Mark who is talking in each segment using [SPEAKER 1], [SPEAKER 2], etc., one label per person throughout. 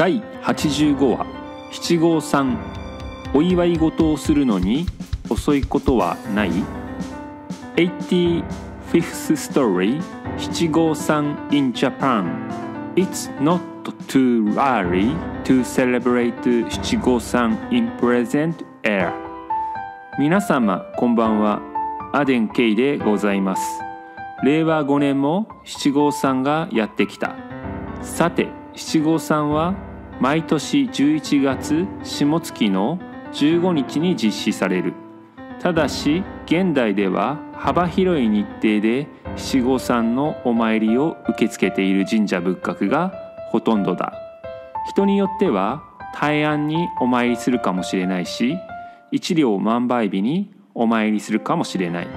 [SPEAKER 1] 第85話七五三お祝い事をするのに遅いことはない？85th story 七五三 in Japan It's not too early to celebrate 七五三 in present air 皆様こんばんは。アデン・ケイでございます。令和5年も七五三がやってきた。さて七五三は毎年11月下月の15日に実施される。ただし現代では幅広い日程で七五三のお参りを受け付けている神社仏閣がほとんどだ。人によっては大安にお参りするかもしれないし一両万倍日にお参りするかもしれない。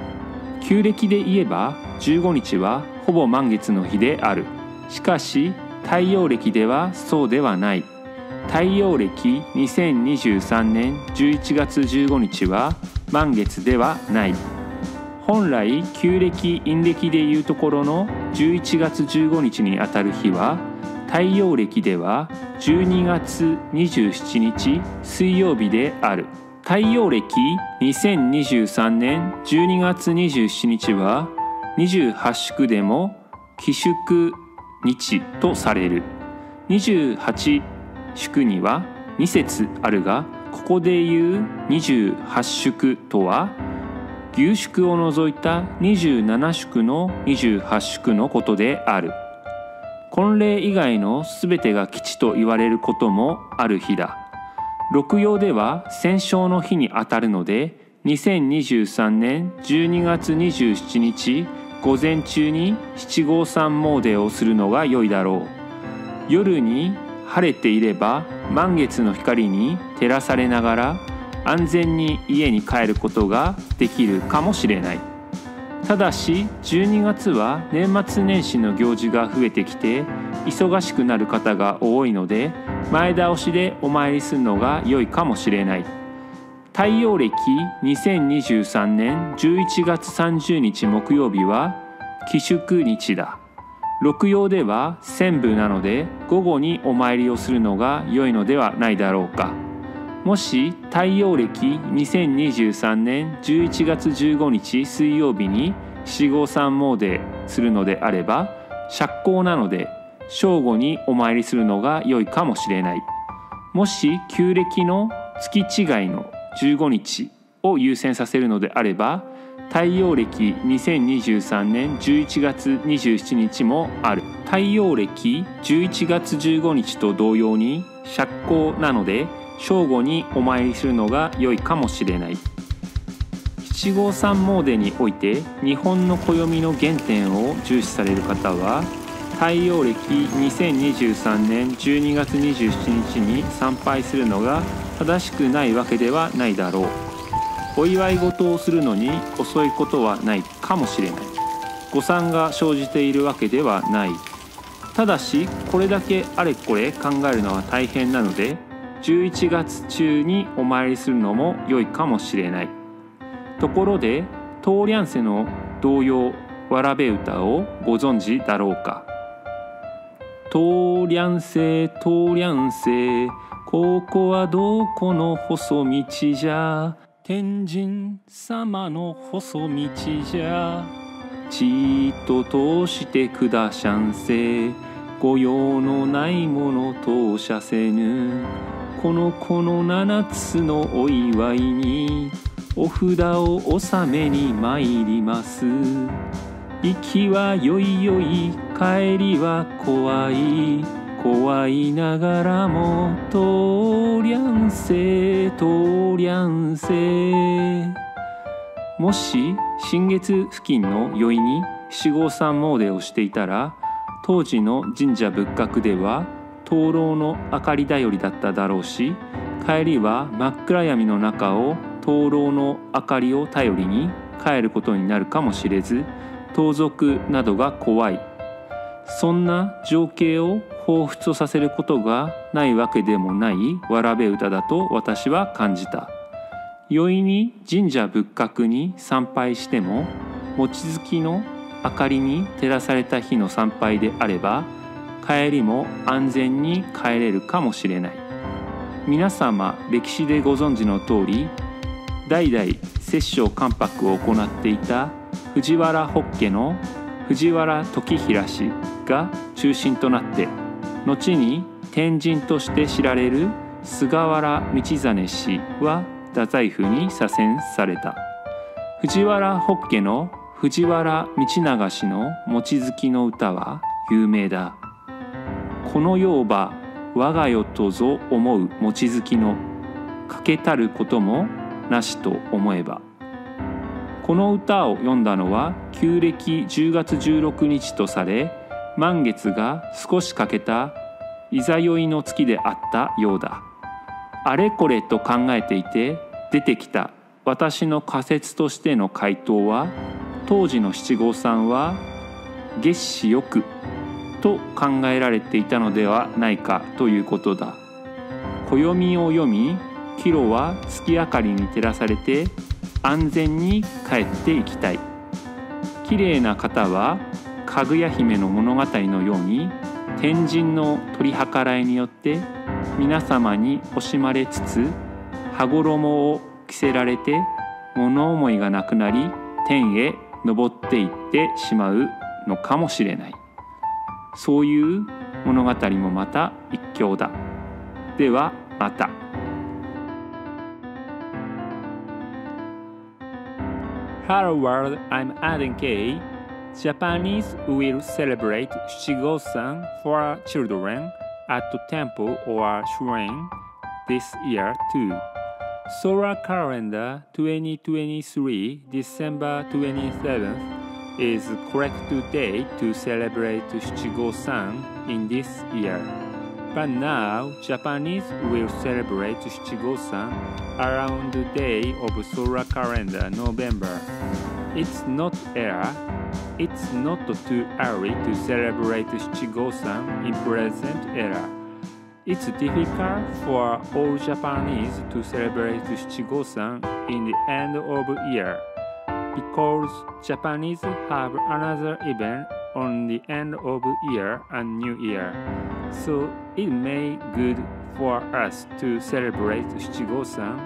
[SPEAKER 1] 旧暦で言えば15日はほぼ満月の日である。しかし太陽暦ではそうではない。太陽暦2023年11月15日は満月ではない。本来旧暦陰暦でいうところの11月15日にあたる日は太陽暦では12月27日水曜日である。太陽暦2023年12月27日は28宿でも寄宿日とされる。28宿には2節あるがここでいう28宿とは牛宿を除いた27宿の28宿のことである。婚礼以外の全てが吉と言われることもある日だ。六曜では戦勝の日にあたるので2023年12月27日午前中に七五三詣をするのが良いだろう。夜に晴れていれば満月の光に照らされながら安全に家に帰ることができるかもしれない。ただし12月は年末年始の行事が増えてきて忙しくなる方が多いので前倒しでお参りするのが良いかもしれない。太陽暦2023年11月30日木曜日は寄宿日だ。六曜では専部なので午後にお参りをするのが良いのではないだろうか。もし太陽暦2023年11月15日水曜日に七五三詣するのであれば釈光なので正午にお参りするのが良いかもしれない。もし旧暦の月違いの15日を優先させるのであれば太陽暦2023年11月27日もある。太陽暦11月15日と同様に釈光なので正午にお参りするのが良いかもしれない。七五三詣において日本の暦の原点を重視される方は太陽暦2023年12月27日に参拝するのが正しくないわけではないだろう。お祝い事をするのに遅いことはないかもしれない。誤算が生じているわけではない。ただしこれだけあれこれ考えるのは大変なので11月中にお参りするのも良いかもしれない。ところでトーリャンセの童謡わらべ歌をご存知だろうか。トーリャンセトーリャンセここはどこの細道じゃ？天神様の細道じゃ。ちっと通してくだしゃんせ。御用のないもの通しゃせぬ。このこの七つのお祝いにお札を納めに参ります。行きはよいよい帰りは怖い。怖いながらもとりゃんせとりゃんせ。もし新月付近の宵に七五三詣をしていたら当時の神社仏閣では灯籠の明かり頼りだっただろうし帰りは真っ暗闇の中を灯籠の明かりを頼りに帰ることになるかもしれず盗賊などが怖い。そんな情景を彷彿とさせることがないわけでもないわらべ歌だと私は感じた。宵に神社仏閣に参拝しても望月の明かりに照らされた日の参拝であれば帰りも安全に帰れるかもしれない。皆様歴史でご存知の通り代々摂政関白を行っていた藤原北家の藤原時平氏が中心となって後に天神として知られる菅原道真氏は太宰府に左遷された。藤原北家の藤原道長氏の望月の歌は有名だ。この世ば我が世とぞ思う望月のかけたることもなしと思えば。この歌を読んだのは旧暦10月16日とされ満月が少し欠けたいざ酔いの月であったようだ。あれこれと考えていて出てきた私の仮説としての回答は当時の七五三は月子よくと考えられていたのではないかということだ。暦を読みキロは月明かりに照らされて安全に帰っていきたい。綺麗な方はかぐや姫の物語のように天神の取り計らいによって皆様に惜しまれつつ羽衣を着せられて物思いがなくなり天へ昇っていってしまうのかもしれないそういう物語もまた一興だではまた。Hello world, I'm Aden Kay. Japanese will celebrate Shichigo-san for children at the temple or shrine this year too. Solar calendar 2023 December 27th is correct day to celebrate Shichigo-san in this year. But now Japanese will celebrate Shichigo-san around the day of solar calendar November. It's not era. It's not too early to celebrate Shichigo-san in present era. It's difficult for all Japanese to celebrate Shichigo-san in the end of year because Japanese have another event on the end of year and new year. So it may good for us to celebrate Shichigo-san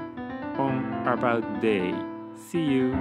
[SPEAKER 1] on about day. See you.